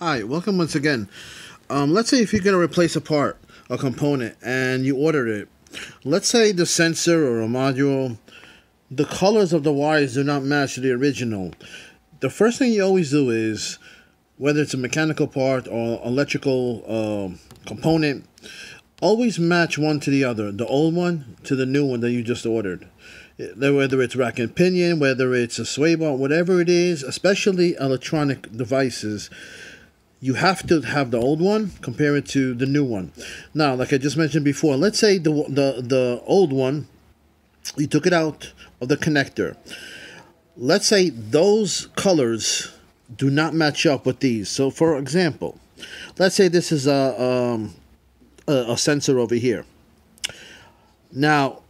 Hi, welcome once again. Um, let's say if you're going to replace a part, a component, and you ordered it. Let's say the sensor or a module, the colors of the wires do not match the original. The first thing you always do is, whether it's a mechanical part or electrical uh, component, always match one to the other, the old one to the new one that you just ordered. Whether it's rack and pinion, whether it's a sway bar, whatever it is, especially electronic devices, you have to have the old one compare it to the new one. Now like i just mentioned before let's say the the, the old one you took it out of the connector. Let's say those colors do not match up with these. So for example let's say this is a um, a, a sensor over here. Now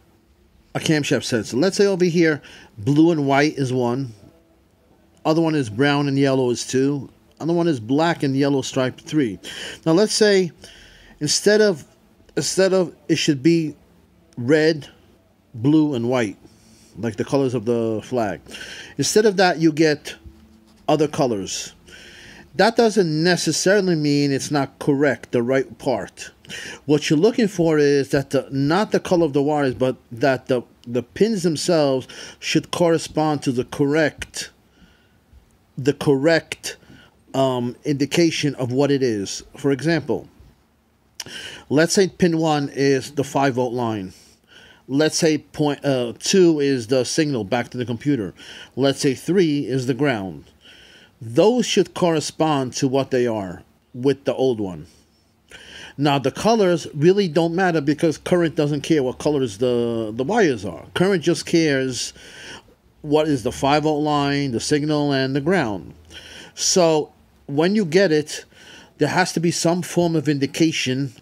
a camshaft sensor. Let's say over here blue and white is one. Other one is brown and yellow is two other one is black and yellow striped three. Now let's say instead of instead of it should be red, blue, and white, like the colors of the flag. Instead of that, you get other colors. That doesn't necessarily mean it's not correct, the right part. What you're looking for is that the not the color of the wires, but that the the pins themselves should correspond to the correct the correct um, indication of what it is. For example, let's say pin 1 is the 5 volt line. Let's say point uh, 2 is the signal back to the computer. Let's say 3 is the ground. Those should correspond to what they are with the old one. Now the colors really don't matter because current doesn't care what colors the, the wires are. Current just cares what is the 5 volt line, the signal, and the ground. So when you get it, there has to be some form of indication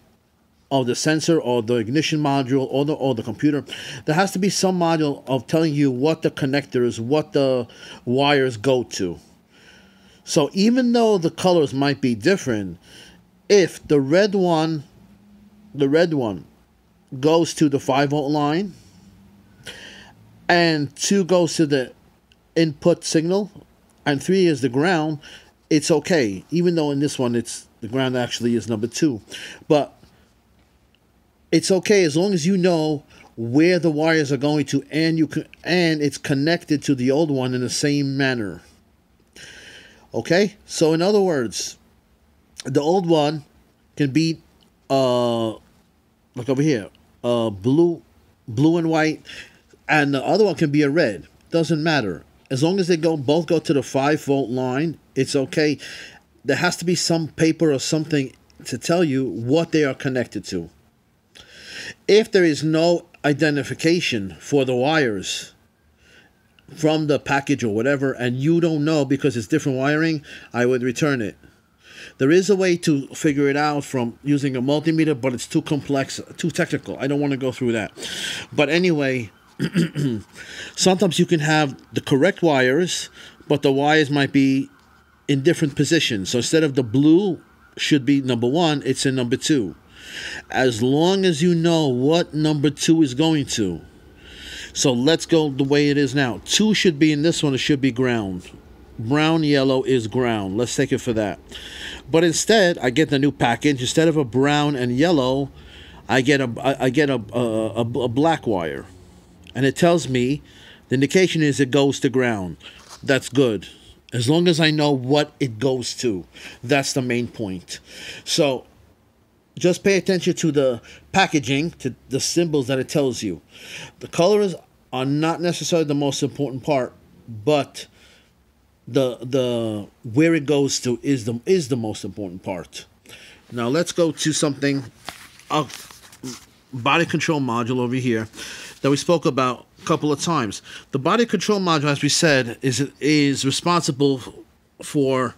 of the sensor or the ignition module or the or the computer. There has to be some module of telling you what the connectors, what the wires go to. So even though the colors might be different, if the red one, the red one goes to the 5 volt line and 2 goes to the input signal and 3 is the ground, it's okay. Even though in this one it's the ground actually is number two, but it's okay as long as you know where the wires are going to and you can and it's connected to the old one in the same manner. Okay, so in other words, the old one can be uh look over here, uh blue blue and white, and the other one can be a red. Doesn't matter as long as they go both go to the five volt line, it's okay. There has to be some paper or something to tell you what they are connected to. If there is no identification for the wires from the package or whatever, and you don't know because it's different wiring, I would return it. There is a way to figure it out from using a multimeter, but it's too complex, too technical. I don't want to go through that. But anyway, sometimes you can have the correct wires, but the wires might be in different positions. So instead of the blue should be number one, it's in number two. As long as you know what number two is going to. So let's go the way it is now. Two should be in this one, it should be ground. Brown, yellow is ground. Let's take it for that. But instead, I get the new package. Instead of a brown and yellow, I get a I get a a, a, a black wire and it tells me the indication is it goes to ground. That's good. As long as I know what it goes to. That's the main point. So just pay attention to the packaging, to the symbols that it tells you. The colors are not necessarily the most important part, but the the where it goes to is the is the most important part. Now let's go to something a body control module over here that we spoke about a couple of times. The body control module, as we said, is is responsible for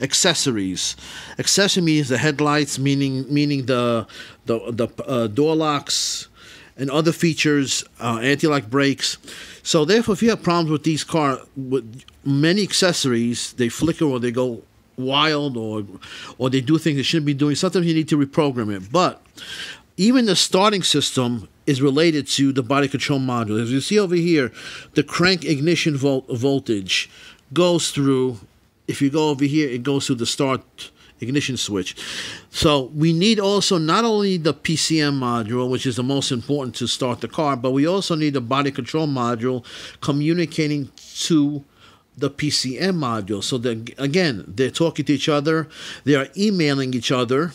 accessories. Accessory means the headlights, meaning meaning the the the uh, door locks and other features, uh, anti-lock brakes. So therefore, if you have problems with these car with many accessories, they flicker or they go wild or or they do things they shouldn't be doing. Sometimes you need to reprogram it. But even the starting system is related to the body control module. As you see over here, the crank ignition volt- voltage goes through. If you go over here, it goes through the start ignition switch. So we need also not only the PCM module, which is the most important to start the car, but we also need the body control module communicating to the PCM module. So again, they're talking to each other, they are emailing each other.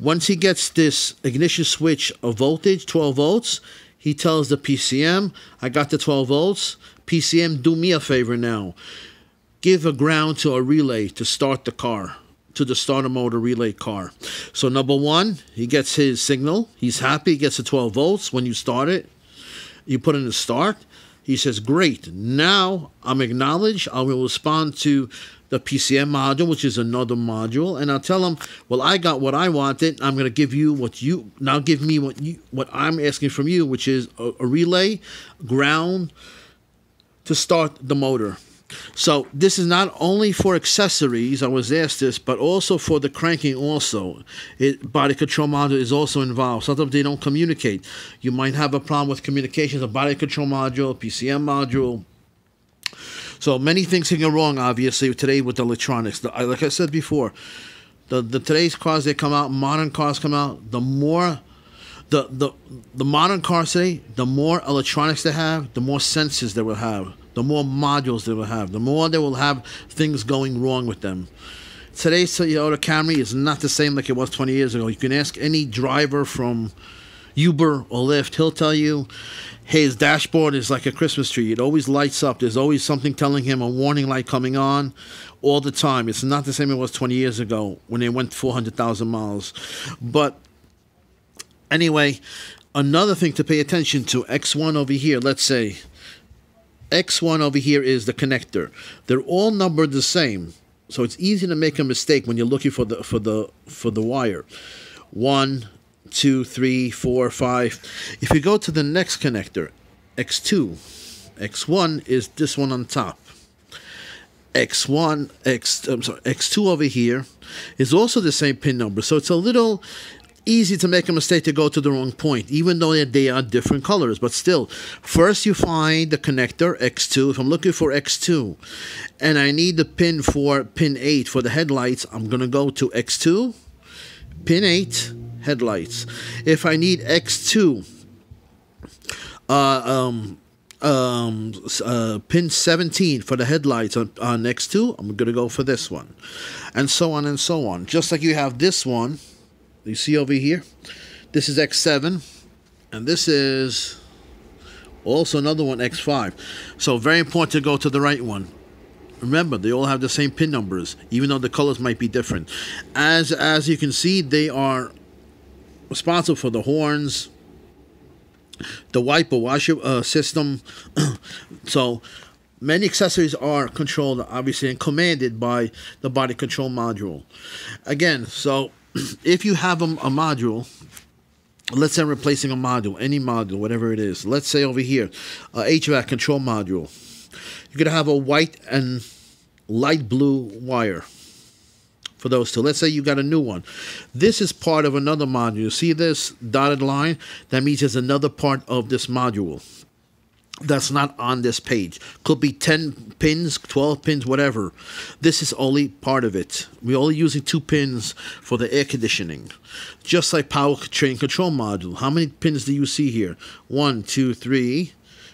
Once he gets this ignition switch of voltage, 12 volts, he tells the PCM, I got the 12 volts. PCM, do me a favor now. Give a ground to a relay to start the car, to the starter motor relay car. So, number one, he gets his signal. He's happy. He gets the 12 volts when you start it. You put in the start. He says, Great. Now I'm acknowledged. I will respond to the PCM module, which is another module, and I'll tell him, "Well, I got what I wanted. I'm going to give you what you now give me what you what I'm asking from you, which is a, a relay, ground to start the motor." So this is not only for accessories. I was asked this, but also for the cranking. Also, it, body control module is also involved. Sometimes they don't communicate. You might have a problem with communications. A body control module, PCM module. So many things can go wrong. Obviously today with electronics. The, like I said before, the the today's cars they come out, modern cars come out. The more the the the modern cars today, the more electronics they have, the more sensors they will have the more modules they will have, the more they will have things going wrong with them. Today's Toyota Camry is not the same like it was 20 years ago. You can ask any driver from Uber or Lyft, he'll tell you, his dashboard is like a Christmas tree. It always lights up. There's always something telling him a warning light coming on all the time. It's not the same it was 20 years ago when they went 400,000 miles. But anyway, another thing to pay attention to X1 over here, let's say X1 over here is the connector. They're all numbered the same. So it's easy to make a mistake when you're looking for the for the for the wire. One, two, three, four, five. If you go to the next connector, X2, X1 is this one on top. X1, X, I'm sorry, X2 over here is also the same pin number. So it's a little easy to make a mistake to go to the wrong point, even though they are different colors. But still, first you find the connector X2. If I'm looking for X2 and I need the pin for pin 8 for the headlights, I'm going to go to X2, pin 8, headlights. If I need X2, uh, um, um, uh, pin 17 for the headlights on, on X2, I'm going to go for this one. And so on and so on. Just like you have this one you see over here? This is X7 and this is also another one X5 so very important to go to the right one. Remember they all have the same pin numbers even though the colors might be different. As as you can see they are responsible for the horns the wiper washer uh, system. So many accessories are controlled obviously and commanded by the body control module. Again so if you have a, a module, let's say I'm replacing a module, any module, whatever it is. Let's say over here, a HVAC control module. You're going to have a white and light blue wire for those two. Let's say you got a new one. This is part of another module. You See this dotted line? That means there's another part of this module that's not on this page. Could be 10 pins, 12 pins, whatever. This is only part of it. We're only using two pins for the air conditioning. Just like power train control module. How many pins do you see here? One, two, three,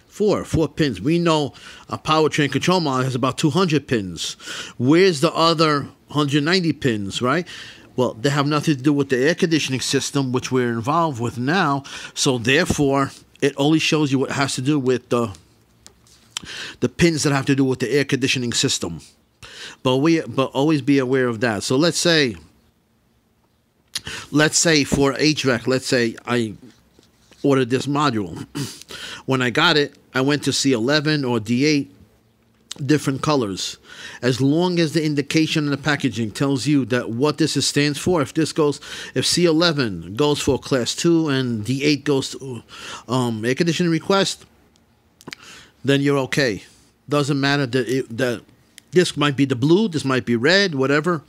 four. Four pins. We know a powertrain control module has about 200 pins. Where's the other 190 pins, right? Well, they have nothing to do with the air conditioning system, which we're involved with now. So therefore, it only shows you what has to do with the the pins that have to do with the air conditioning system. But we but always be aware of that. So let's say let's say for HVAC, let's say I ordered this module. when I got it, I went to C11 or D8 different colors. As long as the indication in the packaging tells you that what this is stands for, if this goes, if C11 goes for class 2 and D8 goes to um, air conditioning request, then you're okay. Doesn't matter that, it, that this might be the blue, this might be red, whatever.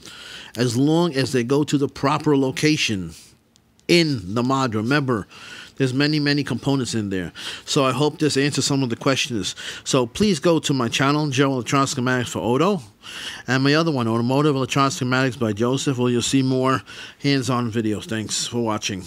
As long as they go to the proper location in the mod. Remember, There's many, many components in there. So I hope this answers some of the questions. So please go to my channel, Joe Electronic Schematics for Auto, and my other one, Automotive Electronic Schematics by Joseph, where you'll see more hands-on videos. Thanks for watching.